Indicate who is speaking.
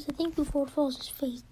Speaker 1: guys, I think Before Falls is fake.